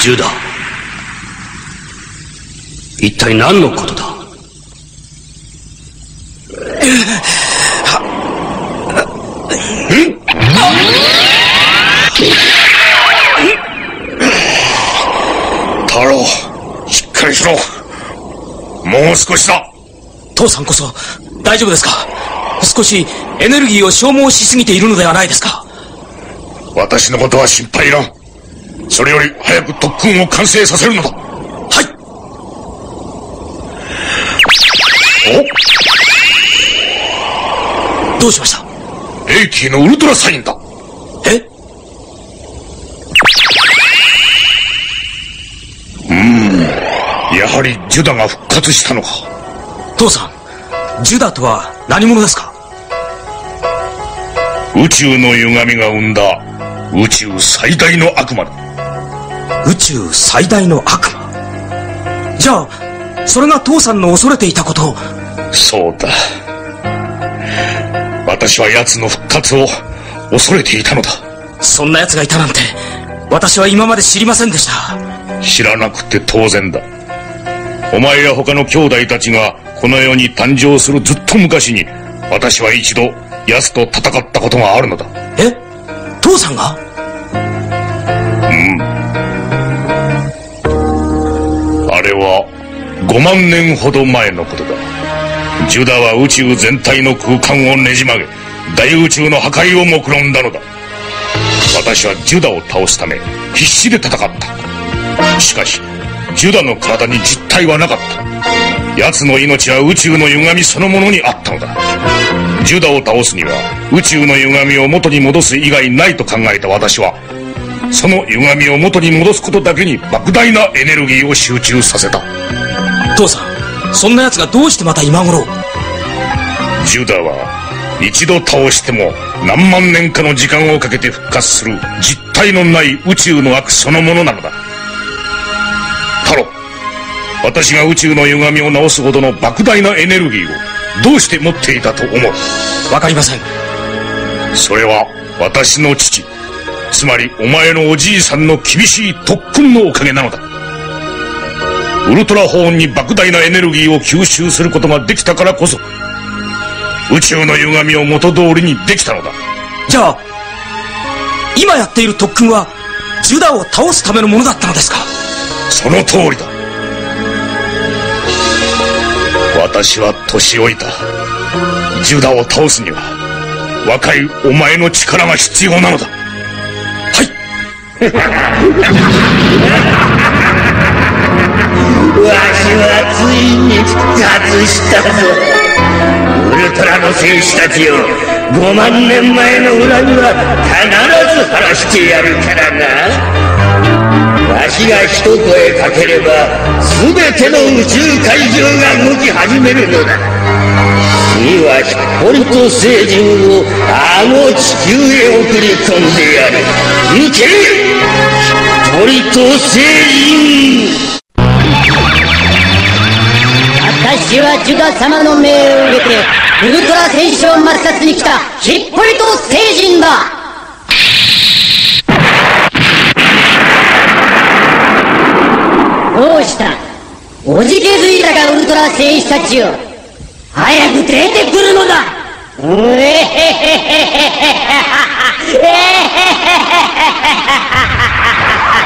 ジュダ一体何のことだ？太郎しっかりしろもう少しだ父さんこそ大丈夫ですか少しエネルギーを消耗しすぎているのではないですか私のことは心配いらんそれより早く特訓を完成させるのだ。はい。お？どうしました？レイキーのウルトラサインだ。え？やはりジュダが復活したのか。父さんジュダとは何者ですか？宇宙の歪みが生んだ宇宙最大の悪魔だ宇宙最大の悪魔。じゃあそれが父さんの恐れていたことを。そうだ。私は奴の復活を恐れていたのだ。そんな奴がいたなんて私は今まで知りませんでした。知らなくて当然だ。お前や他の兄弟たちがこの世に誕生するずっと昔に私は一度奴と戦ったことがあるのだ。え？父さんが？は5万年ほど前のことだ。ジュダは宇宙全体の空間をねじ曲げ大宇宙の破壊を目論んだのだ。私はジュダを倒すため必死で戦った。しかしジュダの体に実体はなかった。奴の命は宇宙の歪みそのものにあったのだ。ジュダを倒すには宇宙の歪みを元に戻す以外ないと考えた私はその歪みを元に戻すことだけに莫大なエネルギーを集中させた。父さんそんな奴がどうしてまた今頃？ジュダは一度倒しても何万年かの時間をかけて復活する実体のない宇宙の悪そのものなのだ。太郎私が宇宙の歪みを直すほどの莫大なエネルギーをどうして持っていたと思う？わかりません。それは私の父つまりお前のおじいさんの厳しい特訓のおかげなのだ。ウルトラホーンに莫大なエネルギーを吸収することができたからこそ宇宙の歪みを元通りにできたのだ。じゃあ今やっている特訓はジュダを倒すためのものだったのですか？その通りだ。私は年老いた。ジュダを倒すには若いお前の力が必要なのだわしはついに復活したぞウルトラの戦士たちよ5万年前の恨みは必ず晴らしてやるからな。わしが一声かければ全ての宇宙海上が動き始めるのだ。次はヒッポリト星人をあの地球へ送り込んでやる。行け!ヒッポリト星人私はジュダ様の命を受けてウルトラ戦士を抹殺に来たヒッポリト星人だ。どうした？おじけづいたかウルトラ戦士たちよ早く出てくるのだ。うえへへへへへへへへポリト星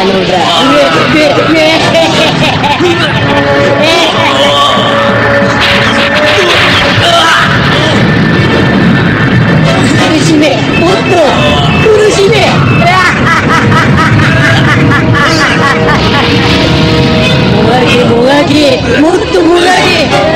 かったのだ苦しめもっと苦しめもがけもがけもっともがけ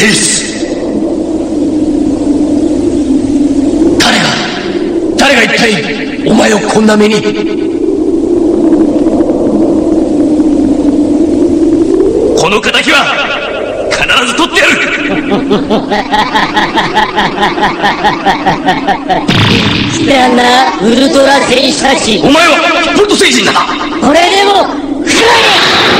エース誰が誰が一体お前をこんな目に。この敵は必ず取ってやる。来たなウルトラ戦士たち。お前はポルト星人だ。なこれでも食らそ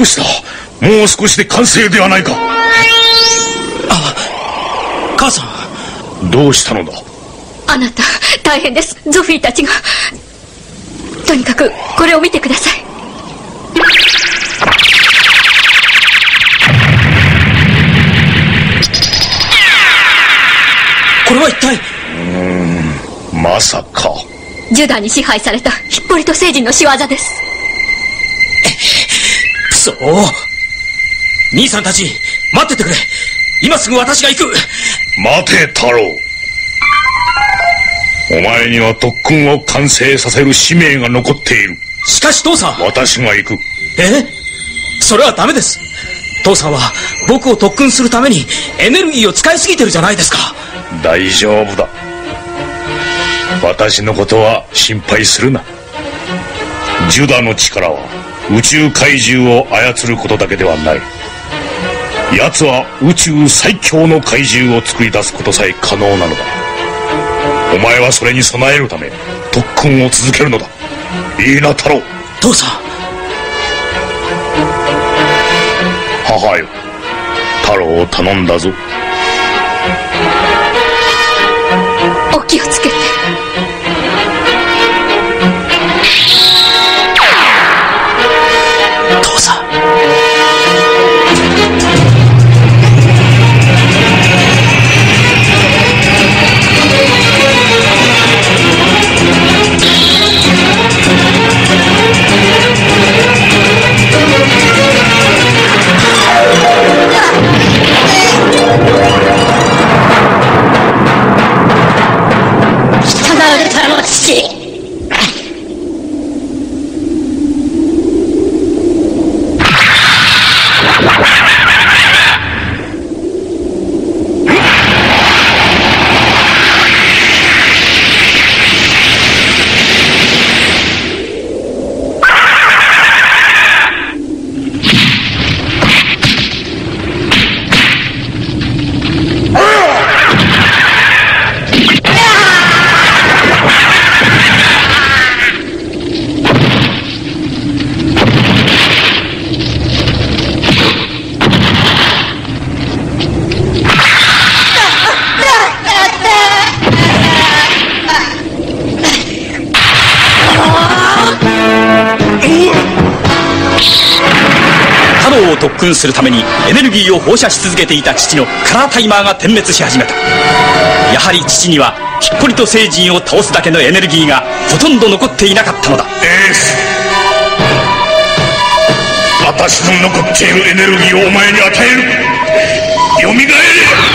少しだ。もう少しで完成ではないか。母さん。どうしたのだ？あなた大変です。ゾフィーたちが。とにかくこれを見てください。これは一体？まさか。ジュダに支配されたヒッポリト星人の仕業ですくそ兄さんたち待っててくれ。今すぐ私が行く。待て太郎。お前には特訓を完成させる使命が残っている。しかし父さん。私が行く。え？それはダメです。父さんは僕を特訓するためにエネルギーを使いすぎてるじゃないですか。大丈夫だ。私のことは心配するな。ジュダの力は宇宙怪獣を操ることだけではない。奴は宇宙最強の怪獣を作り出すことさえ可能なのだ。お前はそれに備えるため特訓を続けるのだ。いいな太郎父さん。母よ。太郎を頼んだぞ。お気をつけて特訓するためにエネルギーを放射し続けていた父のカラータイマーが点滅し始めた。やはり父にはきっこりと聖人を倒すだけのエネルギーがほとんど残っていなかったのだ。エース私の残っているエネルギーをお前に与える。よみがえれ。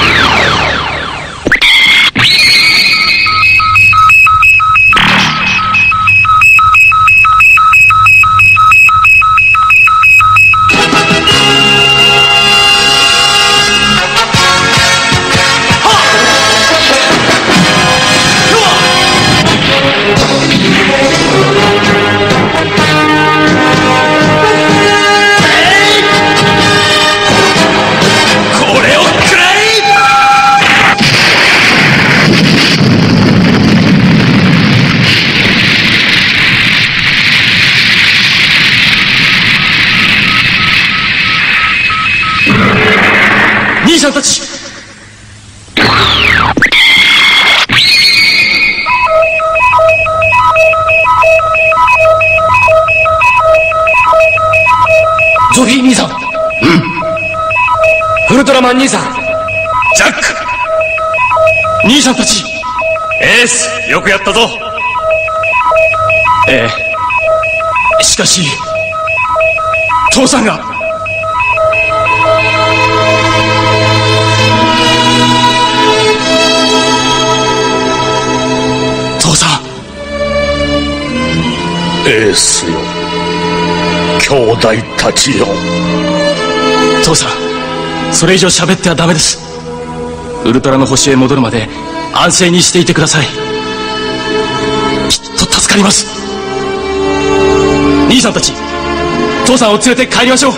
兄さんたち。ゾフィー兄さん。ウルトラマン兄さん。ジャック。兄さんたち。エース。よくやったぞ。ええ。しかし父さんが兄弟たちよ。父さんそれ以上喋ってはダメです。ウルトラの星へ戻るまで安静にしていてください。きっと助かります。兄さんたち父さんを連れて帰りましょう。